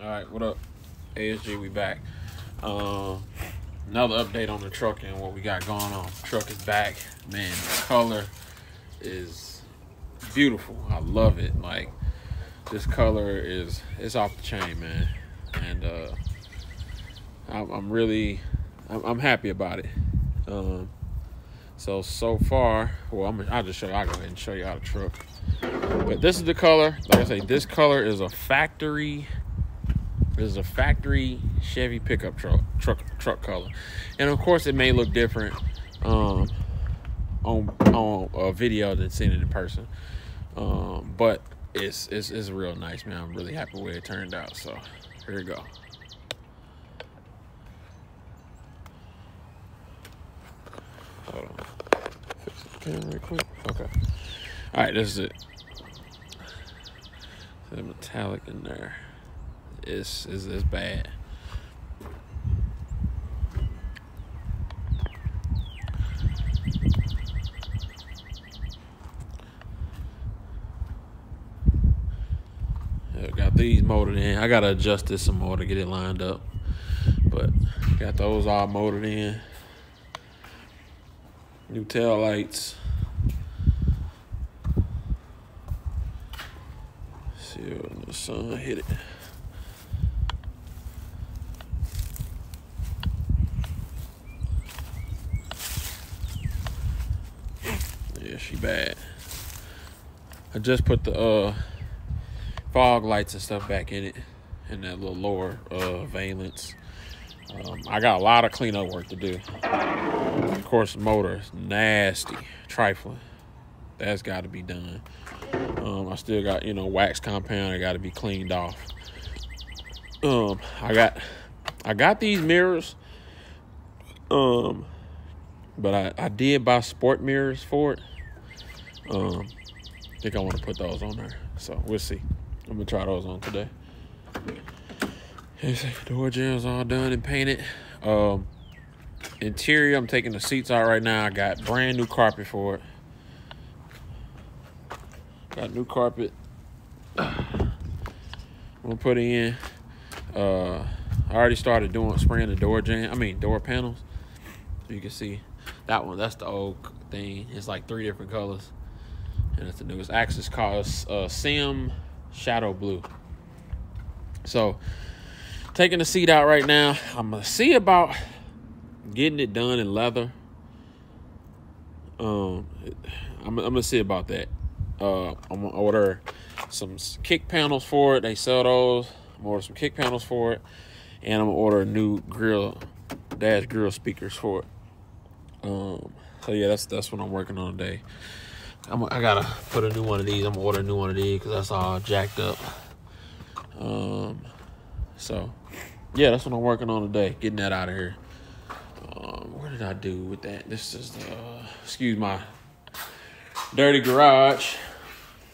All right, what up? ASG, we back. Um, another update on the truck and what we got going on. Truck is back. Man, the color is beautiful. I love it. Like this color is it's off the chain, man. And uh, I'm, I'm really I'm, I'm happy about it. Um, so so far, well, I'm, I'll just show you. I'll go ahead and show you how the truck. But this is the color. Like I say, this color is a factory. This is a factory Chevy pickup truck truck truck color, and of course it may look different um, on on a video than seeing it in person. Um, but it's, it's it's real nice, man. I'm really happy where it turned out. So here we go. Hold on. Fix the camera real quick. Okay. All right, this is it. The metallic in there is is is bad. Yeah, got these motored in. I gotta adjust this some more to get it lined up, but got those all motored in. New tail lights. See when the sun hit it. Yeah, she bad. I just put the uh, fog lights and stuff back in it, and that little lower uh, valence. Um, I got a lot of cleanup work to do. Of course, the motor is nasty, trifling. That's got to be done. Um, I still got you know wax compound. I got to be cleaned off. Um, I got I got these mirrors. Um, but I, I did buy sport mirrors for it. Um, I think I want to put those on there. So we'll see. I'm gonna try those on today. Door jambs all done and painted. Um, interior, I'm taking the seats out right now. I got brand new carpet for it. Got new carpet. I'm gonna put in. Uh, I already started doing spraying the door jam. I mean door panels. You can see that one. That's the old thing. It's like three different colors, and it's the newest. Axis called uh, SEM Shadow Blue. So taking the seat out right now. I'm gonna see about getting it done in leather. Um, I'm, I'm gonna see about that. Uh, I'm gonna order some kick panels for it. They sell those. I'm order some kick panels for it, and I'm gonna order new grill dash grill speakers for it. Um, so yeah, that's that's what I'm working on today. I'm, I gotta put a new one of these. I'm gonna order a new one of these because that's all jacked up. Um, so yeah, that's what I'm working on today. Getting that out of here. Um, what did I do with that? This is the uh, excuse my dirty garage.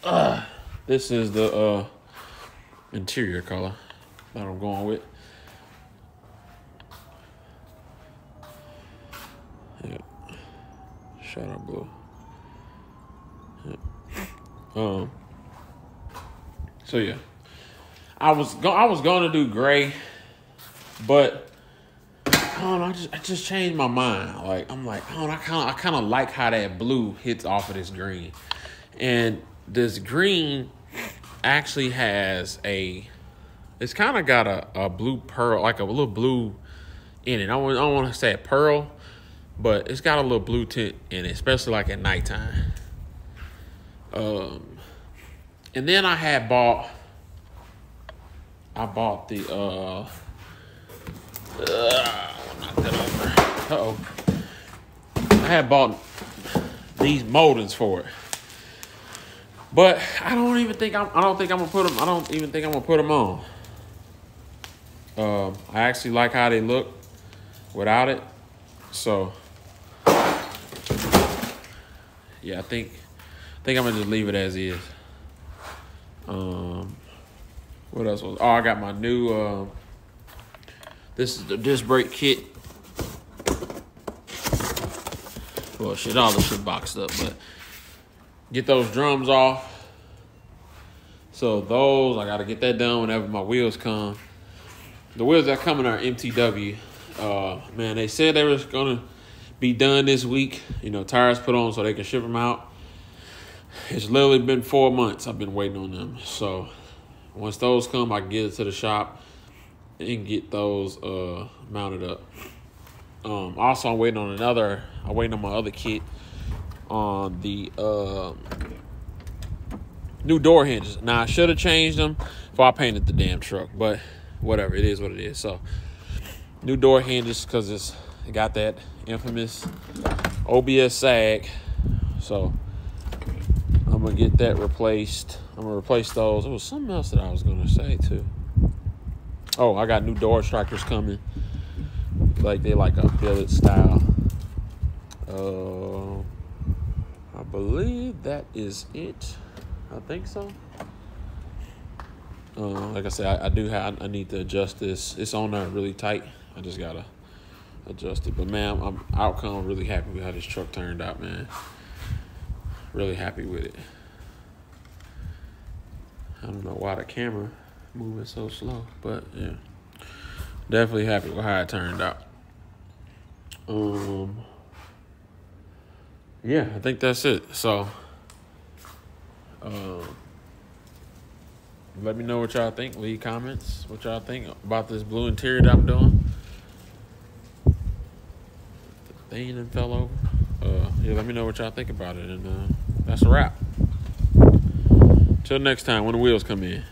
Uh, this is the uh, interior color that I'm going with. Yeah. Shadow blue. Um. So yeah, I was go- I was going to do gray, but I. I just I just changed my mind. Like I'm like, oh, I kind of I kind of like how that blue hits off of this green, and this green actually has a. It's kind of got a, a blue pearl, like a little blue in it. I don't, I don't want to say pearl, but it's got a little blue tint in it, especially like at nighttime. Um, and then I had bought. I bought the uh. uh knock that over. Uh oh. I had bought these moldings for it, but I don't even think I'm. I don't think I'm gonna put them. I don't even think I'm gonna put them on. Um, I actually like how they look without it, so yeah, I think think I'm gonna just leave it as is. Um, what else was? Oh, I got my new. Uh, this is the disc brake kit. Well, shit, all the shit boxed up, but get those drums off. So those, I gotta get that done whenever my wheels come. the wheels that coming are MTW. Uh, man, they said they was gonna be done this week. You know, tires put on so they can ship them out. It's literally been four months I've been waiting on them. So once those come, I get it to the shop and get those uh, mounted up. Um, also, I'm waiting on another. I'm waiting on my other kit on the uh, new door hinges. Now I should have changed them before I painted the damn truck, but whatever. It is what it is. So new door hinges because it's it got that infamous OBS sag. So I'm gonna get that replaced. I'm gonna replace those. There was something else that I was gonna say too. Oh, I got new door strikers coming. Like they like a billet style. Uh, I believe that is it. I think so. Uh, like I said, I, I do have. I need to adjust this. It's on there really tight. I just gotta adjust it. But man, I'm, I'm outcome really happy with how this truck turned out, man. Really happy with it. I don't know why the camera moving so slow, but yeah, definitely happy with how it turned out. Um, yeah, I think that's it. So, um, let me know what y'all think. Leave comments. What y'all think about this blue interior that I'm doing. The thing that fell over. Uh, yeah, let me know what y'all think about it, and uh, that's a wrap. Till next time, when the wheels come in.